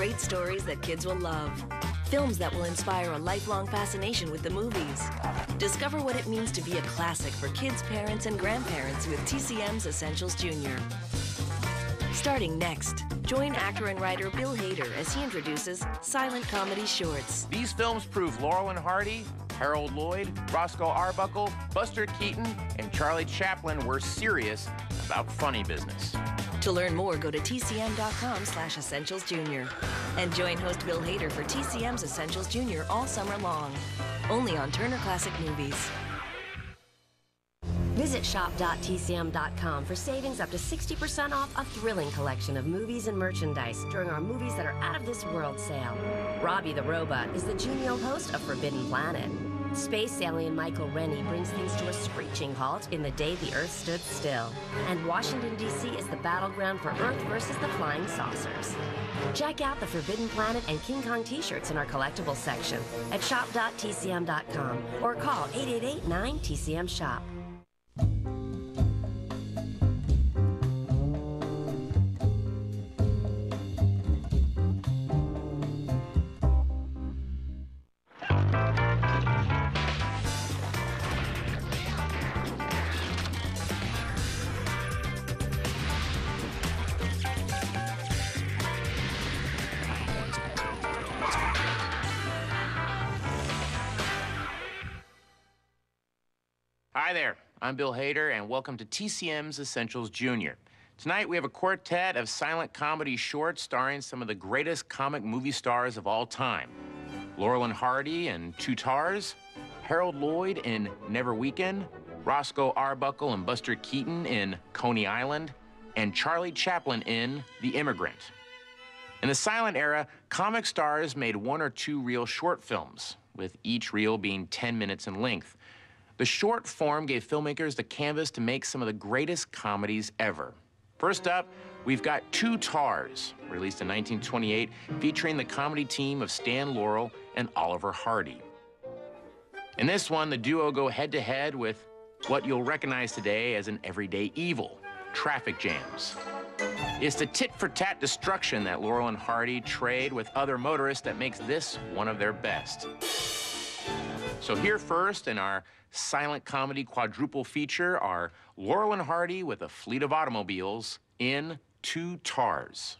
great stories that kids will love. Films that will inspire a lifelong fascination with the movies. Discover what it means to be a classic for kids, parents, and grandparents with TCM's Essentials Junior. Starting next, join actor and writer Bill Hader as he introduces silent comedy shorts. These films prove Laurel and Hardy, Harold Lloyd, Roscoe Arbuckle, Buster Keaton, and Charlie Chaplin were serious about funny business. To learn more, go to tcm.com slash essentials junior. And join host Bill Hader for TCM's Essentials Junior all summer long. Only on Turner Classic Movies. Visit shop.tcm.com for savings up to 60% off a thrilling collection of movies and merchandise during our Movies That Are Out of This World sale. Robbie the Robot is the genial host of Forbidden Planet. Space alien Michael Rennie brings things to a screeching halt in the day the Earth stood still. And Washington, D.C. is the battleground for Earth versus the flying saucers. Check out the Forbidden Planet and King Kong t shirts in our collectibles section at shop.tcm.com or call 888 9 TCM Shop. Hi there, I'm Bill Hader, and welcome to TCM's Essentials Junior. Tonight we have a quartet of silent comedy shorts starring some of the greatest comic movie stars of all time. Laurel and Hardy in Two Tars, Harold Lloyd in Never Weaken, Roscoe Arbuckle and Buster Keaton in Coney Island, and Charlie Chaplin in The Immigrant. In the silent era, comic stars made one or two reel short films, with each reel being 10 minutes in length. The short form gave filmmakers the canvas to make some of the greatest comedies ever. First up, we've got Two Tars, released in 1928, featuring the comedy team of Stan Laurel and Oliver Hardy. In this one, the duo go head to head with what you'll recognize today as an everyday evil traffic jams. It's the tit for tat destruction that Laurel and Hardy trade with other motorists that makes this one of their best. So, here first in our silent comedy quadruple feature are Laurel and Hardy with a fleet of automobiles in Two Tars.